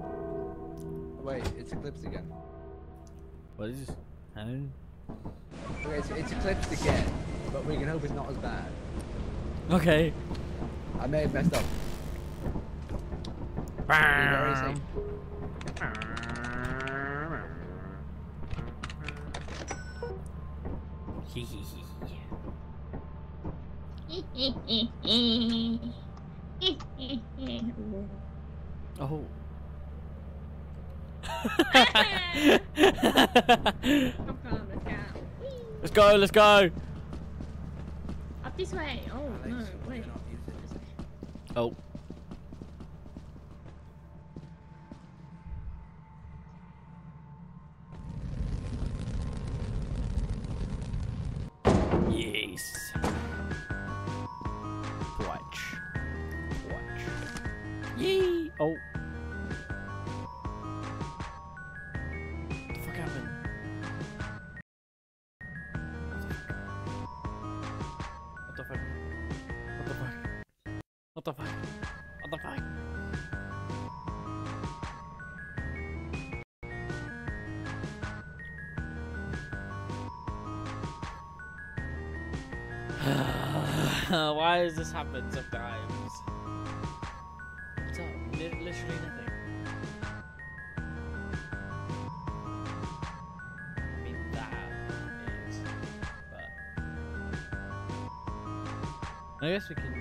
Oh, wait, it's eclipsed again. What is this? Huh? Okay, it's, it's eclipsed again, but we can hope it's not as bad. Okay. I may have messed up. Be very oh. Come on, let's go. let's go, let's go! Up this way. Oh no, wait. Oh. Yes. Watch. Watch. Yee! Why does this happen sometimes? What's up? Li- literally nothing. I mean, that is. But. I guess we can